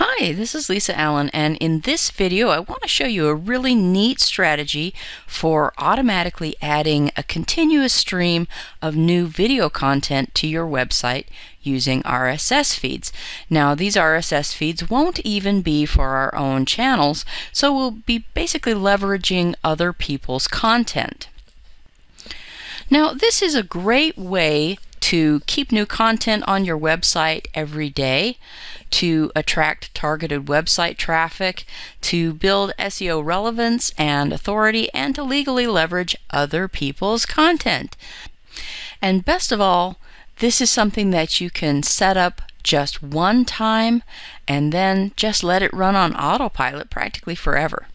Hi, this is Lisa Allen, and in this video, I want to show you a really neat strategy for automatically adding a continuous stream of new video content to your website using RSS feeds. Now, these RSS feeds won't even be for our own channels, so we'll be basically leveraging other people's content. Now, this is a great way to keep new content on your website every day, to attract targeted website traffic, to build SEO relevance and authority, and to legally leverage other people's content. And best of all, this is something that you can set up just one time and then just let it run on autopilot practically forever.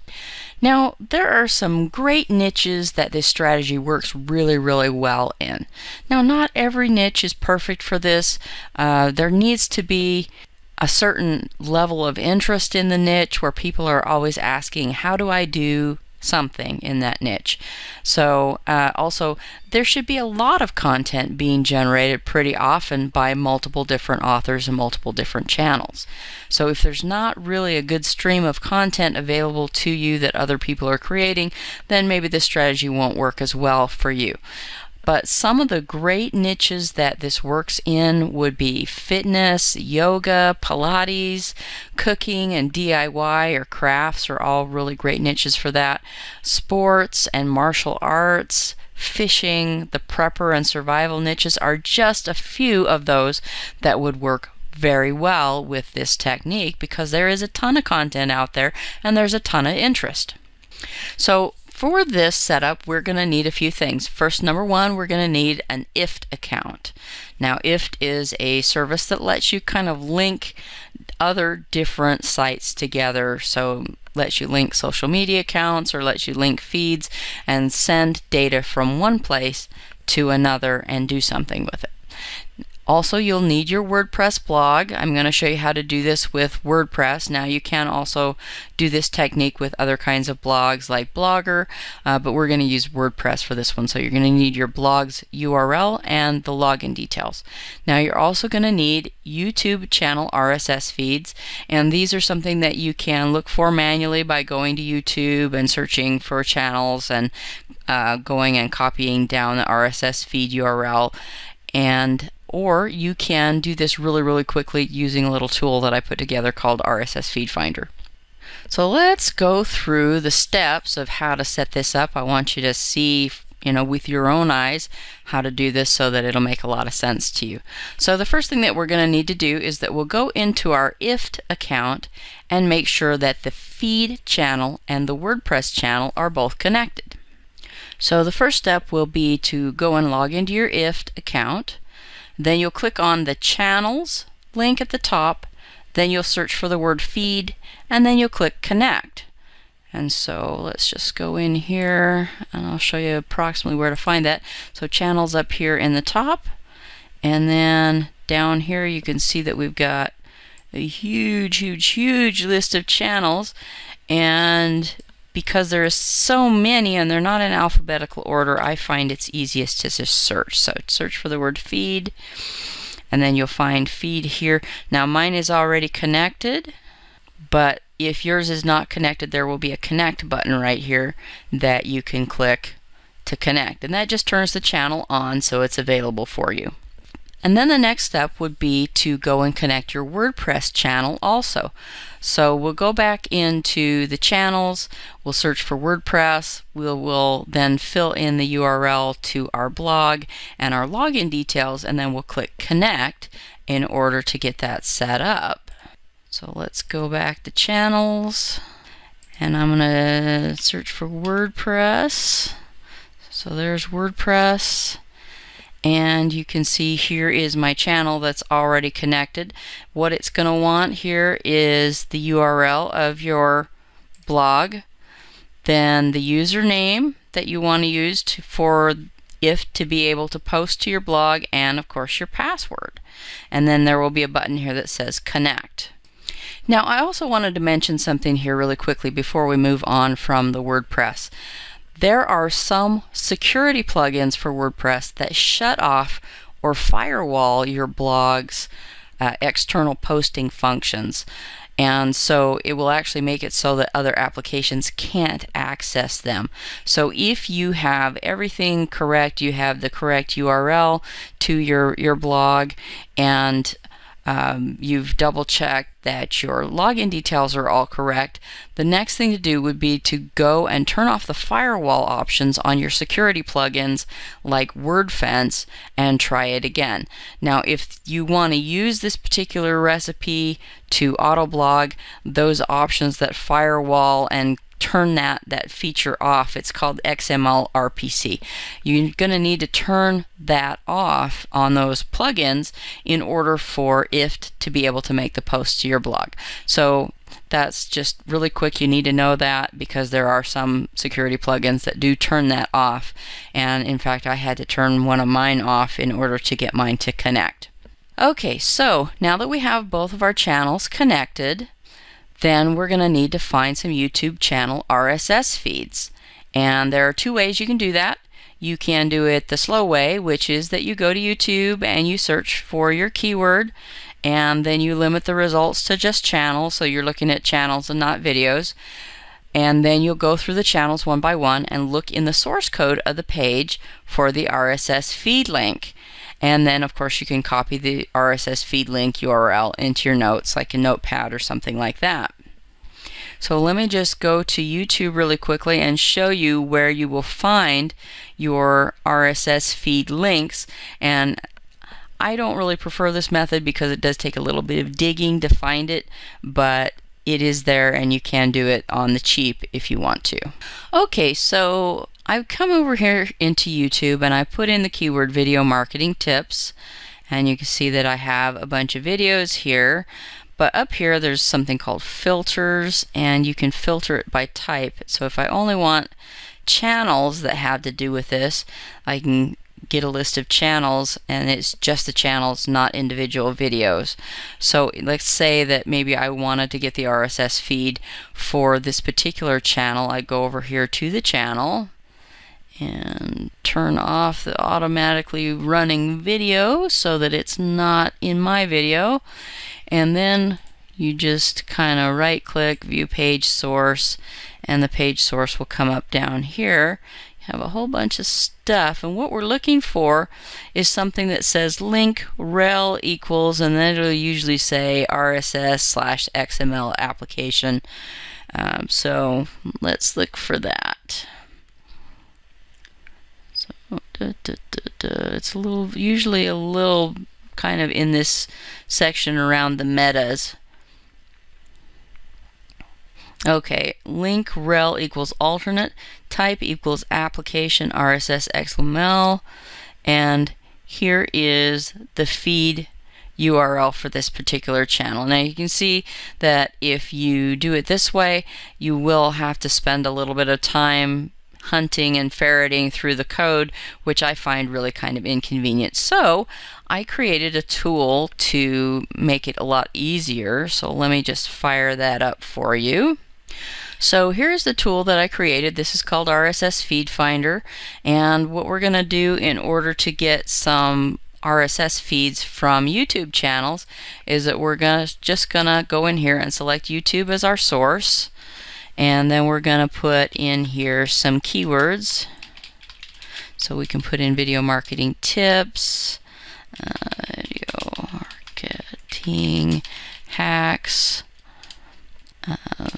Now, there are some great niches that this strategy works really, really well in. Now, not every niche is perfect for this. Uh, there needs to be a certain level of interest in the niche where people are always asking, How do I do something in that niche. So, uh, also, there should be a lot of content being generated pretty often by multiple different authors and multiple different channels. So, if there's not really a good stream of content available to you that other people are creating, then maybe this strategy won't work as well for you. But some of the great niches that this works in would be fitness, yoga, Pilates, cooking, and DIY or crafts are all really great niches for that. Sports and martial arts, fishing, the prepper and survival niches are just a few of those that would work very well with this technique because there is a ton of content out there and there's a ton of interest. So for this setup, we're going to need a few things. First, number one, we're going to need an IFTTT account. Now, IFTTT is a service that lets you kind of link other different sites together. So, lets you link social media accounts or lets you link feeds and send data from one place to another and do something with it. Also, you'll need your WordPress blog. I'm going to show you how to do this with WordPress. Now, you can also do this technique with other kinds of blogs like Blogger, uh, but we're going to use WordPress for this one. So, you're going to need your blog's URL and the login details. Now, you're also going to need YouTube channel RSS feeds, and these are something that you can look for manually by going to YouTube and searching for channels and uh, going and copying down the RSS feed URL and or you can do this really, really quickly using a little tool that I put together called RSS FeedFinder. So let's go through the steps of how to set this up. I want you to see you know, with your own eyes how to do this so that it'll make a lot of sense to you. So the first thing that we're going to need to do is that we'll go into our IFTTT account and make sure that the feed channel and the WordPress channel are both connected. So the first step will be to go and log into your IFTTT account then you'll click on the channels link at the top. Then you'll search for the word feed and then you'll click connect. And so let's just go in here and I'll show you approximately where to find that. So channels up here in the top and then down here you can see that we've got a huge, huge, huge list of channels and because there are so many and they're not in alphabetical order, I find it's easiest to just search. So search for the word feed, and then you'll find feed here. Now mine is already connected, but if yours is not connected, there will be a connect button right here that you can click to connect. And that just turns the channel on so it's available for you. And then the next step would be to go and connect your WordPress channel also. So we'll go back into the channels, we'll search for WordPress, we'll, then fill in the URL to our blog and our login details, and then we'll click connect in order to get that set up. So let's go back to channels, and I'm going to search for WordPress. So there's WordPress and you can see here is my channel that's already connected. What it's going to want here is the URL of your blog, then the username that you want to use for IFTTT to be able to post to your blog, and of course your password. And then there will be a button here that says connect. Now I also wanted to mention something here really quickly before we move on from the WordPress there are some security plugins for WordPress that shut off or firewall your blog's uh, external posting functions. And so it will actually make it so that other applications can't access them. So if you have everything correct, you have the correct URL to your, your blog, and um, you've double checked that your login details are all correct, the next thing to do would be to go and turn off the firewall options on your security plugins like WordFence and try it again. Now, if you want to use this particular recipe to autoblog, those options that firewall and turn that, that feature off. It's called XML RPC. You're going to need to turn that off on those plugins in order for IFTTT to be able to make the post to your blog. So that's just really quick. You need to know that because there are some security plugins that do turn that off. And in fact, I had to turn one of mine off in order to get mine to connect. Okay, so now that we have both of our channels connected, then we're going to need to find some YouTube channel RSS feeds. And there are two ways you can do that. You can do it the slow way, which is that you go to YouTube and you search for your keyword and then you limit the results to just channels, so you're looking at channels and not videos. And then you'll go through the channels one by one and look in the source code of the page for the RSS feed link. And then, of course, you can copy the RSS feed link URL into your notes, like a notepad or something like that. So let me just go to YouTube really quickly and show you where you will find your RSS feed links. And I don't really prefer this method because it does take a little bit of digging to find it, but it is there and you can do it on the cheap if you want to. Okay, so I've come over here into YouTube and I put in the keyword video marketing tips. And you can see that I have a bunch of videos here. But up here there's something called filters and you can filter it by type. So if I only want channels that have to do with this I can get a list of channels and it's just the channels not individual videos. So let's say that maybe I wanted to get the RSS feed for this particular channel. I go over here to the channel and turn off the automatically running video so that it's not in my video. And then you just kind of right click view page source and the page source will come up down here. You have a whole bunch of stuff and what we're looking for is something that says link rel equals and then it'll usually say RSS slash XML application. Um, so let's look for that Da, da, da, it's a little, usually a little kind of in this section around the metas. Okay, link rel equals alternate, type equals application RSS XML, and here is the feed URL for this particular channel. Now you can see that if you do it this way, you will have to spend a little bit of time hunting and ferreting through the code, which I find really kind of inconvenient. So I created a tool to make it a lot easier. So let me just fire that up for you. So here's the tool that I created. This is called RSS FeedFinder. And what we're going to do in order to get some RSS feeds from YouTube channels is that we're gonna just gonna go in here and select YouTube as our source and then we're going to put in here some keywords. So we can put in video marketing tips, uh, video marketing hacks, uh,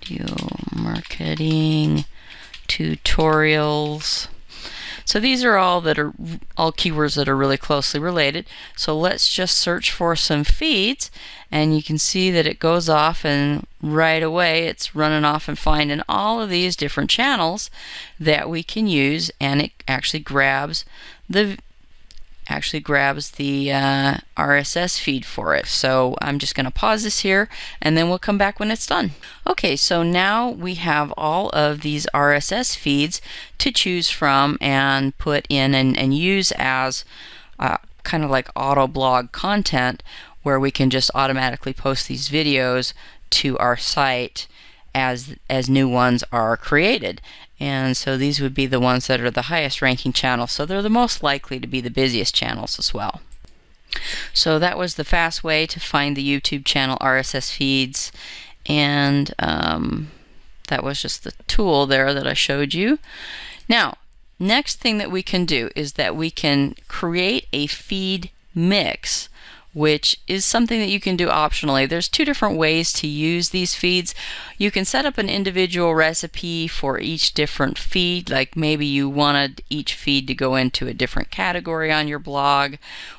video marketing tutorials. So these are all that are all keywords that are really closely related. So let's just search for some feeds and you can see that it goes off and right away it's running off and finding all of these different channels that we can use and it actually grabs the actually grabs the uh, RSS feed for it. So I'm just going to pause this here and then we'll come back when it's done. Okay, so now we have all of these RSS feeds to choose from and put in and, and use as uh, kind of like auto blog content where we can just automatically post these videos to our site as as new ones are created and so these would be the ones that are the highest ranking channels. So they're the most likely to be the busiest channels as well. So that was the fast way to find the YouTube channel RSS feeds and um, that was just the tool there that I showed you. Now, next thing that we can do is that we can create a feed mix which is something that you can do optionally. There's two different ways to use these feeds. You can set up an individual recipe for each different feed, like maybe you wanted each feed to go into a different category on your blog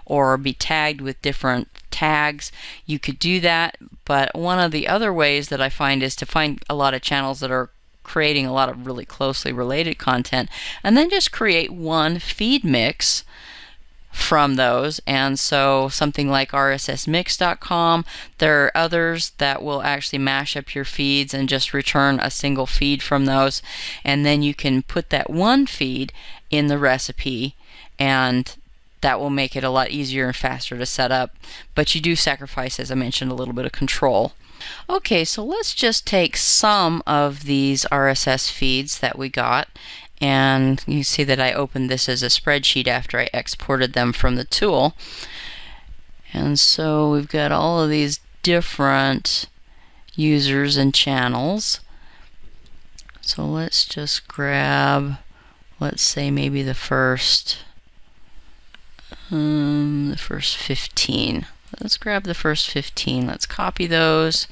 or be tagged with different tags. You could do that, but one of the other ways that I find is to find a lot of channels that are creating a lot of really closely related content and then just create one feed mix from those. And so something like rssmix.com, there are others that will actually mash up your feeds and just return a single feed from those. And then you can put that one feed in the recipe and that will make it a lot easier and faster to set up. But you do sacrifice, as I mentioned, a little bit of control. Okay, so let's just take some of these RSS feeds that we got and you see that I opened this as a spreadsheet after I exported them from the tool. And so we've got all of these different users and channels. So let's just grab, let's say maybe the first, um, the first 15. Let's grab the first 15. Let's copy those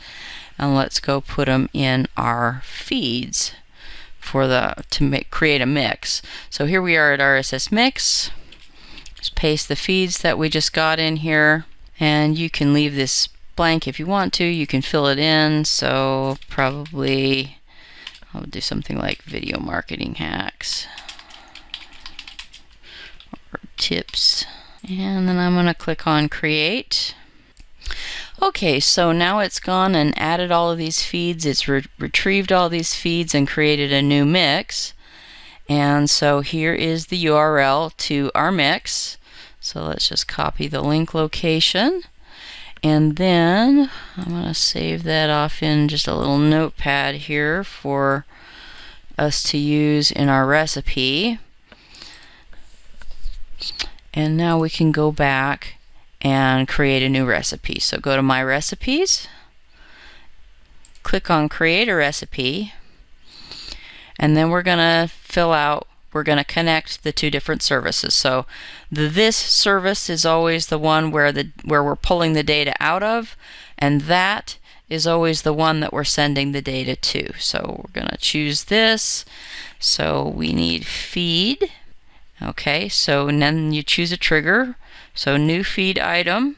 and let's go put them in our feeds for the to make create a mix. So here we are at RSS mix. Just paste the feeds that we just got in here and you can leave this blank if you want to. You can fill it in. So probably I'll do something like video marketing hacks or tips. And then I'm going to click on create. Okay, so now it's gone and added all of these feeds. It's re retrieved all these feeds and created a new mix. And so here is the URL to our mix. So let's just copy the link location. And then I'm going to save that off in just a little notepad here for us to use in our recipe. And now we can go back and create a new recipe. So go to My Recipes, click on Create a Recipe, and then we're going to fill out, we're going to connect the two different services. So the this service is always the one where the where we're pulling the data out of, and that is always the one that we're sending the data to. So we're going to choose this. So we need feed. Okay, so then you choose a trigger. So new feed item.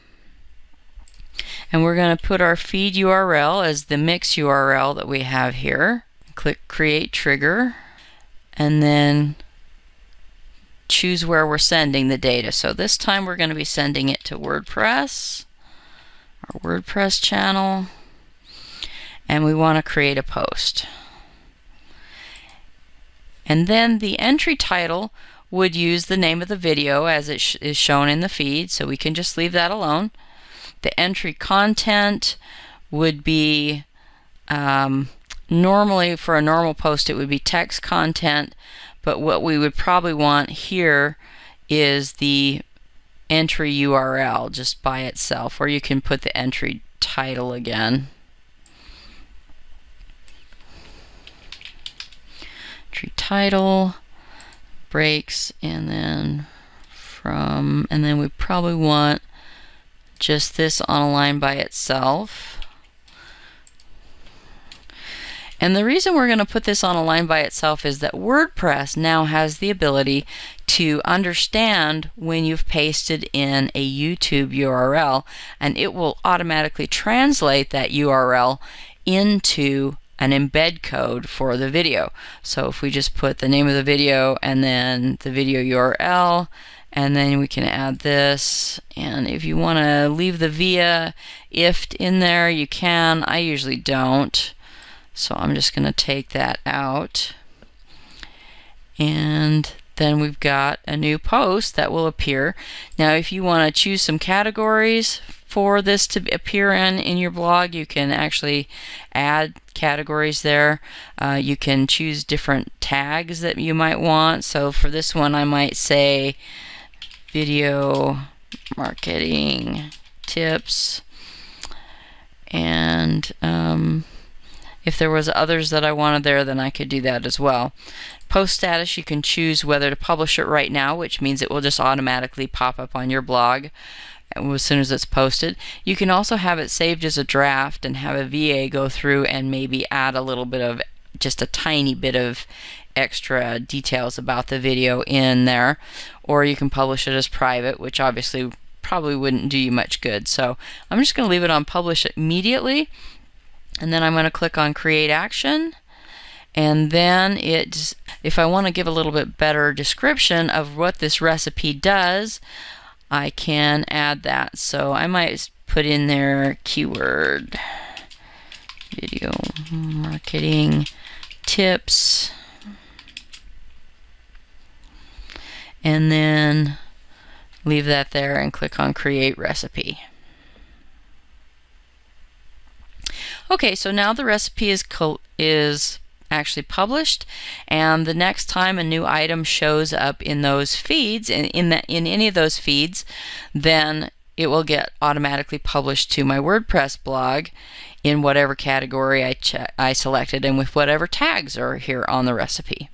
And we're going to put our feed URL as the mix URL that we have here. Click create trigger and then choose where we're sending the data. So this time we're going to be sending it to WordPress, our WordPress channel, and we want to create a post. And then the entry title would use the name of the video as it sh is shown in the feed, so we can just leave that alone. The entry content would be um, normally for a normal post it would be text content, but what we would probably want here is the entry URL just by itself, or you can put the entry title again. Entry title breaks and then from and then we probably want just this on a line by itself. And the reason we're going to put this on a line by itself is that WordPress now has the ability to understand when you've pasted in a YouTube URL and it will automatically translate that URL into an embed code for the video. So if we just put the name of the video and then the video URL, and then we can add this. And if you want to leave the via IFTTT in there, you can. I usually don't. So I'm just going to take that out. And then we've got a new post that will appear. Now if you want to choose some categories for this to appear in in your blog, you can actually add categories there. Uh, you can choose different tags that you might want. So for this one, I might say video marketing tips and um, if there was others that I wanted there then I could do that as well post status you can choose whether to publish it right now which means it will just automatically pop up on your blog as soon as it's posted you can also have it saved as a draft and have a VA go through and maybe add a little bit of just a tiny bit of extra details about the video in there or you can publish it as private which obviously probably wouldn't do you much good. So I'm just going to leave it on publish immediately. And then I'm going to click on create action. And then it, if I want to give a little bit better description of what this recipe does, I can add that. So I might put in there keyword video marketing tips and then leave that there and click on create recipe. Okay, so now the recipe is is actually published and the next time a new item shows up in those feeds in in, the, in any of those feeds then it will get automatically published to my WordPress blog in whatever category I, I selected and with whatever tags are here on the recipe.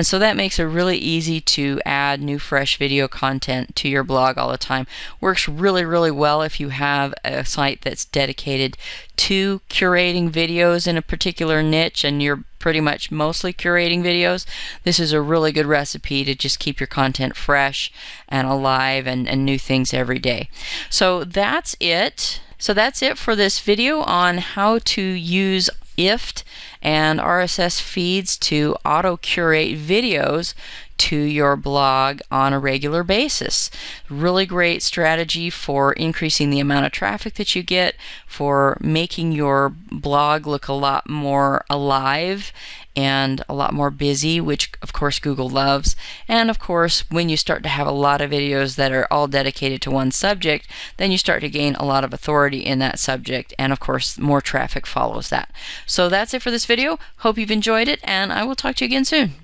And so that makes it really easy to add new fresh video content to your blog all the time. Works really, really well if you have a site that's dedicated to curating videos in a particular niche and you're pretty much mostly curating videos. This is a really good recipe to just keep your content fresh and alive and, and new things every day. So that's it. So that's it for this video on how to use IFTTT and RSS feeds to auto curate videos to your blog on a regular basis. Really great strategy for increasing the amount of traffic that you get, for making your blog look a lot more alive and a lot more busy, which of course Google loves. And of course, when you start to have a lot of videos that are all dedicated to one subject, then you start to gain a lot of authority in that subject. And of course, more traffic follows that. So that's it for this video. Hope you've enjoyed it, and I will talk to you again soon.